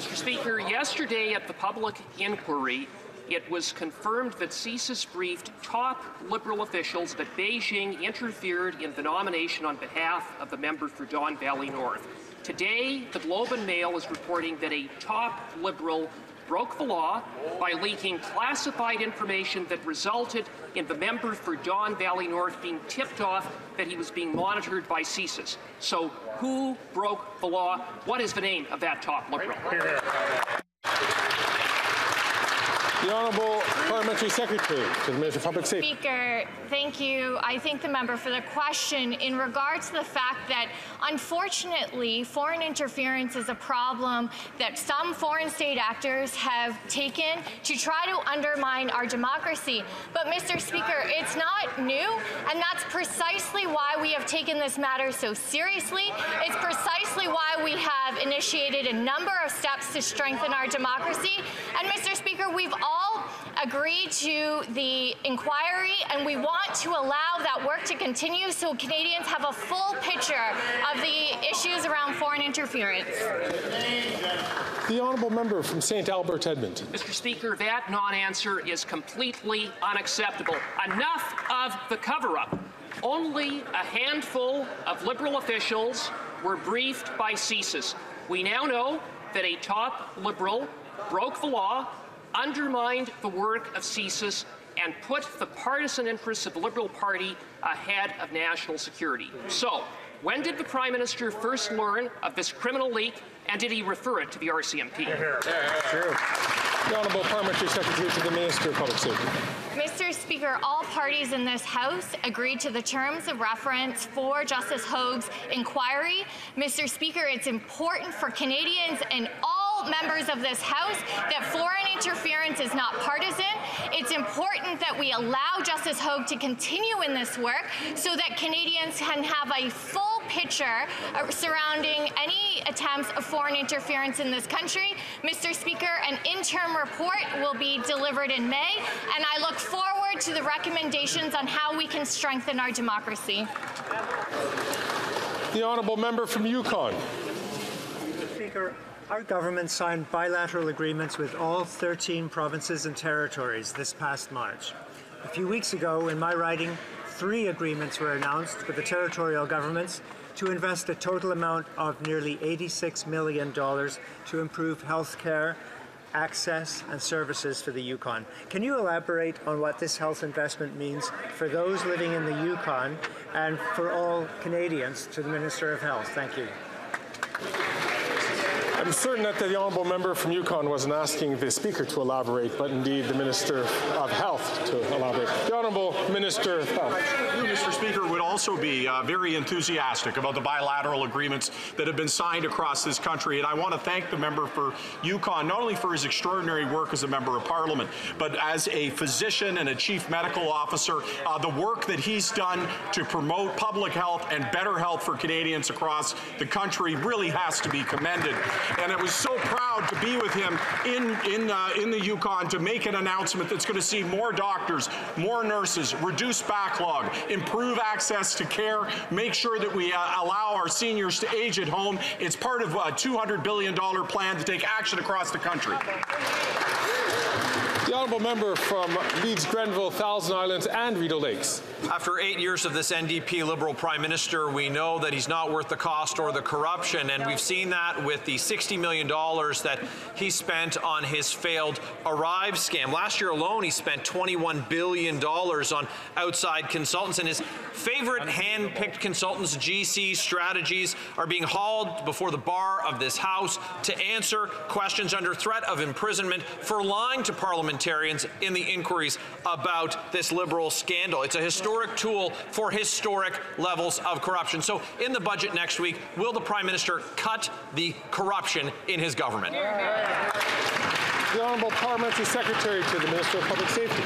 Speaker 20: Mr. Speaker, yesterday at the public inquiry, it was confirmed that CSIS briefed top Liberal officials that Beijing interfered in the nomination on behalf of the member for Don Valley North. Today, the Globe and Mail is reporting that a top Liberal broke the law by leaking classified information that resulted in the member for Don Valley North being tipped off that he was being monitored by CSIS. So who broke the law? What is the name of that top Liberal?
Speaker 1: The Honourable Parliamentary Secretary to the Minister of Public Safety.
Speaker 21: Speaker, thank you. I thank the member for the question. In regards to the fact that, unfortunately, foreign interference is a problem that some foreign state actors have taken to try to undermine our democracy. But, Mr. Speaker, it's not new, and that's precisely why we have taken this matter so seriously. It's precisely why we have initiated a number of steps to strengthen our democracy. And, Mr. Speaker, we've all all agreed to the inquiry, and we want to allow that work to continue so Canadians have a full picture of the issues around foreign interference.
Speaker 1: The Honourable Member from St. Albert, Edmonton.
Speaker 20: Mr. Speaker, that non-answer is completely unacceptable. Enough of the cover-up. Only a handful of Liberal officials were briefed by CSIS. We now know that a top Liberal broke the law undermined the work of CSIS and put the partisan interests of the Liberal Party ahead of national security. So, when did the Prime Minister first learn of this criminal leak, and did he refer it to the RCMP?
Speaker 1: True. The Honourable Parliamentary Secretary to the Minister of Public Safety.
Speaker 21: Mr. Speaker, all parties in this House agreed to the terms of reference for Justice Hogue's inquiry. Mr. Speaker, it's important for Canadians and all all members of this House that foreign interference is not partisan. It's important that we allow Justice Hogue to continue in this work so that Canadians can have a full picture uh, surrounding any attempts of foreign interference in this country. Mr. Speaker, an interim report will be delivered in May, and I look forward to the recommendations on how we can strengthen our democracy.
Speaker 1: The honourable member from Yukon.
Speaker 22: Speaker, our government signed bilateral agreements with all 13 provinces and territories this past March. A few weeks ago, in my riding, three agreements were announced with the territorial governments to invest a total amount of nearly $86 million to improve health care, access and services for the Yukon. Can you elaborate on what this health investment means for those living in the Yukon and for all Canadians to the Minister of Health? Thank you.
Speaker 1: I'm certain that the honourable member from Yukon wasn't asking the Speaker to elaborate, but indeed the Minister of Health to elaborate. The honourable Minister of Health.
Speaker 23: Mr. Speaker, would also be uh, very enthusiastic about the bilateral agreements that have been signed across this country, and I want to thank the member for Yukon not only for his extraordinary work as a member of Parliament, but as a physician and a chief medical officer, uh, the work that he's done to promote public health and better health for Canadians across the country really has to be commended and it was so proud to be with him in in uh, in the Yukon to make an announcement that's going to see more doctors, more nurses, reduce backlog, improve access to care, make sure that we uh, allow our seniors to age at home. It's part of a $200 billion plan to take action across the country.
Speaker 1: The honourable member from Leeds, Grenville, Thousand Islands and Rideau Lakes.
Speaker 3: After eight years of this NDP Liberal Prime Minister, we know that he's not worth the cost or the corruption, and we've seen that with the $60 million that he spent on his failed Arrive scam. Last year alone, he spent $21 billion on outside consultants, and his favorite hand-picked consultants, GC Strategies, are being hauled before the bar of this House to answer questions under threat of imprisonment for lying to parliamentarians in the inquiries about this Liberal scandal. It's a historic historic tool for historic levels of corruption. So in the budget next week, will the Prime Minister cut the corruption in his government?
Speaker 1: The Honourable Parliamentary Secretary to the Minister of Public Safety.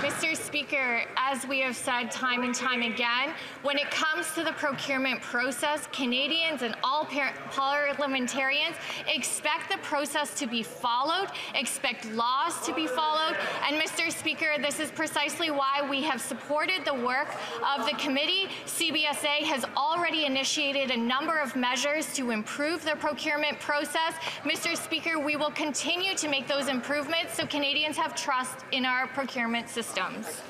Speaker 21: Mr. Speaker, as we have said time and time again, when it comes to the procurement process, Canadians and all parliamentarians expect the process to be followed, expect laws to be followed, and Mr. Speaker, this is precisely why we have supported the work of the committee. CBSA has already initiated a number of measures to improve the procurement process. Mr. Speaker, we will continue to make those improvements so Canadians have trust in our procurement systems.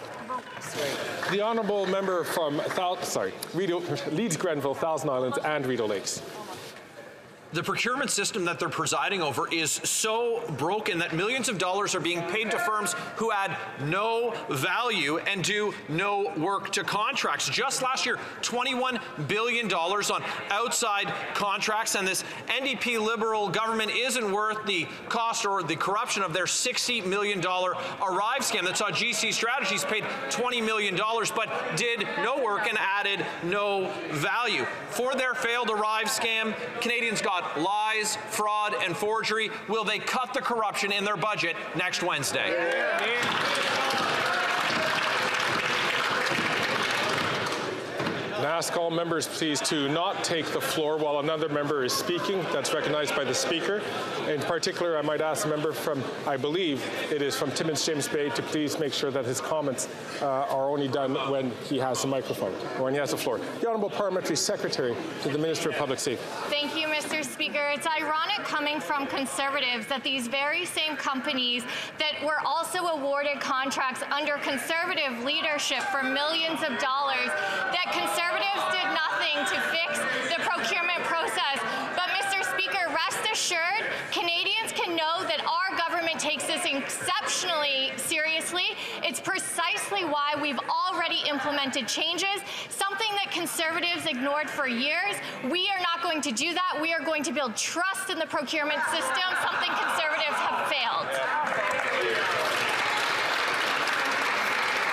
Speaker 1: The honourable member from Thou sorry, Rideau, Leeds Grenville, Thousand Islands and Rideau Lakes
Speaker 3: the procurement system that they're presiding over is so broken that millions of dollars are being paid to firms who add no value and do no work to contracts. Just last year, $21 billion on outside contracts, and this NDP Liberal government isn't worth the cost or the corruption of their $60 million Arrive scam that saw GC Strategies paid $20 million but did no work and added no value. For their failed Arrive scam, Canadians got lies, fraud, and forgery? Will they cut the corruption in their budget next Wednesday?
Speaker 1: And ask all members, please, to not take the floor while another member is speaking. That's recognized by the Speaker. In particular, I might ask a member from, I believe it is from Timmins James Bay, to please make sure that his comments uh, are only done when he has the microphone or when he has the floor. The Honourable Parliamentary Secretary to the Minister of Public Safety.
Speaker 21: Thank you, Mr. Speaker. It's ironic coming from Conservatives that these very same companies that were also awarded contracts under Conservative leadership for millions of dollars, that Conservatives Conservatives did nothing to fix the procurement process. But, Mr. Speaker, rest assured, Canadians can know that our government takes this exceptionally seriously. It's precisely why we've already implemented changes, something that Conservatives ignored for years. We are not going to do that. We are going to build trust in the procurement system, something Conservatives have failed.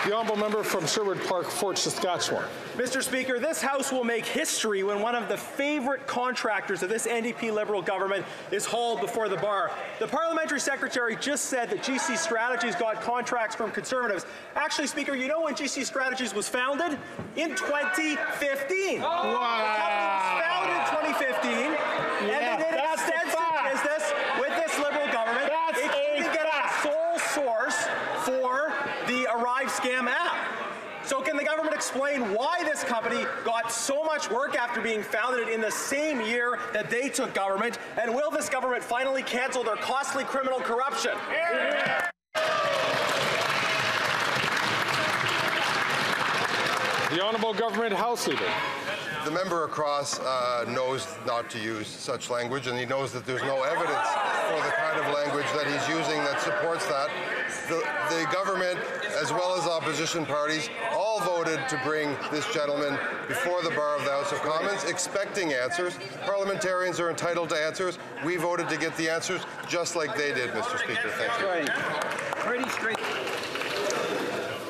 Speaker 1: The honourable member from Sherwood Park, Fort Saskatchewan.
Speaker 24: Mr. Speaker, this House will make history when one of the favourite contractors of this NDP Liberal government is hauled before the bar. The parliamentary secretary just said that GC Strategies got contracts from Conservatives. Actually, Speaker, you know when GC Strategies was founded? In 2015. Wow. The company was founded in 2015,
Speaker 25: Yeah,
Speaker 24: and they did
Speaker 25: that's a
Speaker 24: extensive
Speaker 25: fact.
Speaker 24: business with this Liberal government.
Speaker 25: That's
Speaker 24: they
Speaker 25: a
Speaker 24: couldn't get a sole source for the Arrive Scam app. So can the government explain why this company got so much work after being founded in the same year that they took government? And will this government finally cancel their costly criminal corruption?
Speaker 1: The honourable government House Leader.
Speaker 12: The member across uh, knows not to use such language, and he knows that there's no evidence for the kind of language that he's using that supports that. The, the government, as well as opposition parties, all voted to bring this gentleman before the bar of the House of Commons, expecting answers. Parliamentarians are entitled to answers. We voted to get the answers just like they did, Mr. Speaker. Thank you.
Speaker 24: Pretty.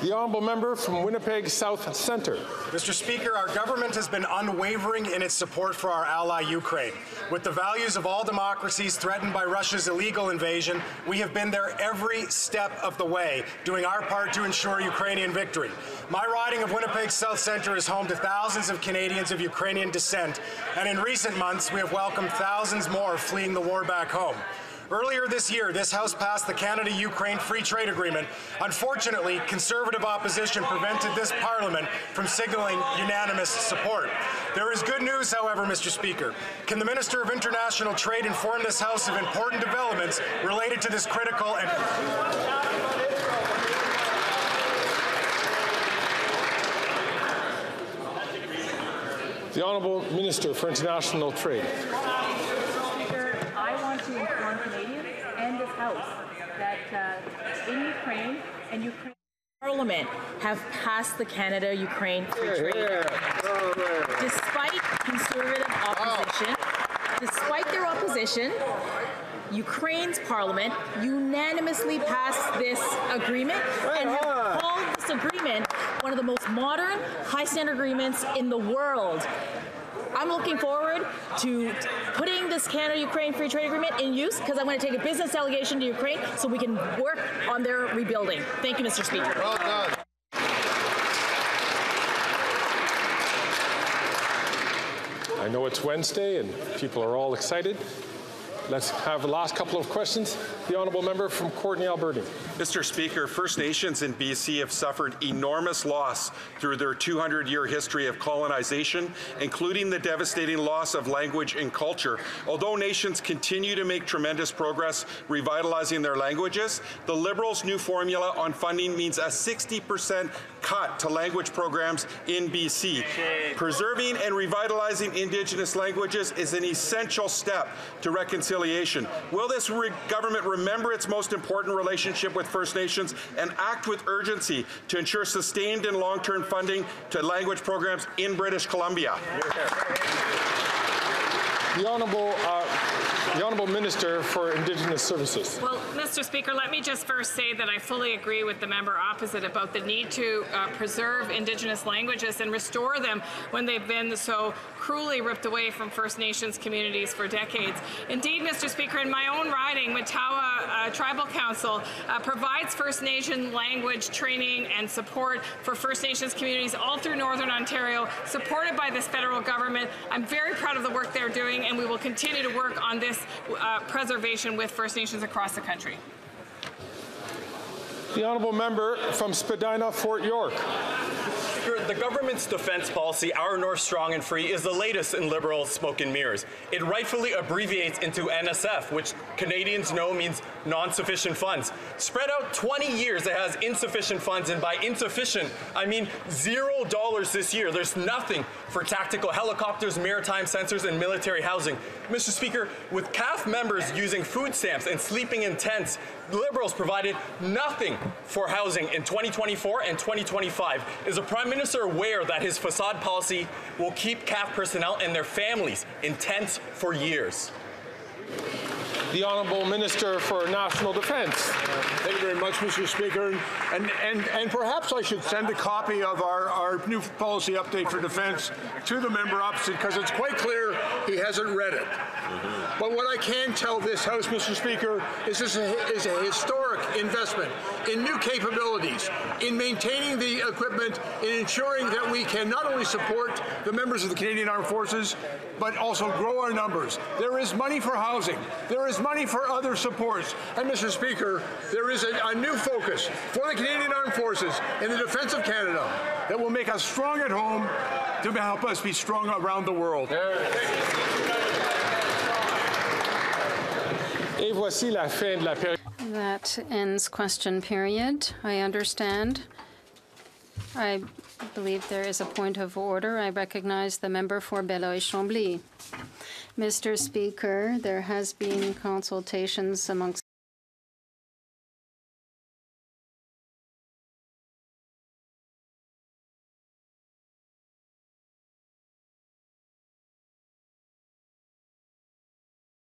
Speaker 1: The honourable member from Winnipeg South Centre.
Speaker 26: Mr. Speaker, our government has been unwavering in its support for our ally Ukraine. With the values of all democracies threatened by Russia's illegal invasion, we have been there every step of the way, doing our part to ensure Ukrainian victory. My riding of Winnipeg South Centre is home to thousands of Canadians of Ukrainian descent, and in recent months we have welcomed thousands more fleeing the war back home. Earlier this year, this House passed the Canada Ukraine Free Trade Agreement. Unfortunately, Conservative opposition prevented this Parliament from signaling unanimous support. There is good news, however, Mr. Speaker. Can the Minister of International Trade inform this House of important developments related to this critical and
Speaker 1: The honourable Minister for International Trade.
Speaker 27: Speaker, I want to inform Canadians and this House that uh, in Ukraine and Ukraine.
Speaker 28: Parliament have passed the Canada-Ukraine Free Trade Agreement. Despite conservative opposition, despite their opposition, Ukraine's parliament unanimously passed this agreement and have called this agreement one of the most modern, high-standard agreements in the world. I'm looking forward to putting this Canada-Ukraine Free Trade Agreement in use because I'm going to take a business delegation to Ukraine so we can work on their rebuilding. Thank you, Mr. Speaker.
Speaker 12: Well done.
Speaker 1: I know it's Wednesday and people are all excited. Let's have the last couple of questions. The honourable member from Courtenay, Alberni.
Speaker 11: Mr. Speaker, First Nations in BC have suffered enormous loss through their 200 year history of colonization, including the devastating loss of language and culture. Although nations continue to make tremendous progress revitalizing their languages, the Liberals' new formula on funding means a 60% cut to language programs in BC. Preserving and revitalizing Indigenous languages is an essential step to reconciliation. Will this government remember its most important relationship with First Nations and act with urgency to ensure sustained and long-term funding to language programs in British Columbia?
Speaker 1: The honourable, uh, the honourable Minister for Indigenous Services.
Speaker 7: Well, Mr. Speaker, let me just first say that I fully agree with the member opposite about the need to uh, preserve Indigenous languages and restore them when they've been so cruelly ripped away from First Nations communities for decades. Indeed, Mr. Speaker, in my own riding, Matawa uh, Tribal Council uh, provides First Nation language training and support for First Nations communities all through Northern Ontario, supported by this federal government. I'm very proud of the work they're doing, and we will continue to work on this uh, preservation with First Nations across the country.
Speaker 1: The honourable member from Spadina, Fort York.
Speaker 29: The government's defense policy, Our North Strong and Free, is the latest in Liberal smoke and mirrors. It rightfully abbreviates into NSF, which Canadians know means non-sufficient funds. Spread out 20 years, it has insufficient funds, and by insufficient, I mean zero dollars this year. There's nothing for tactical helicopters, maritime sensors, and military housing. Mr. Speaker, with CAF members using food stamps and sleeping in tents, Liberals provided nothing for housing in 2024 and 2025. Is the Prime Minister aware that his facade policy will keep CAF personnel and their families in tents for years?
Speaker 1: the Honourable Minister for National Defence.
Speaker 30: Thank you very much, Mr. Speaker. And, and, and perhaps I should send a copy of our, our new policy update for defense to the member opposite because it's quite clear he hasn't read it. But what I can tell this House, Mr. Speaker, is this is a historic investment in new capabilities, in maintaining the equipment, in ensuring that we can not only support the members of the Canadian Armed Forces, but also grow our numbers. There is money for housing. There is money for other supports. And, Mr. Speaker, there is a, a new focus for the Canadian Armed Forces in the defense of Canada that will make us strong at home to help us be strong around the world.
Speaker 1: Et voici la fin de la période.
Speaker 22: That ends question period. I understand. I believe there is a point of order. I recognize the member for Beloeil-Chambly. Mr. Speaker, there has been consultations amongst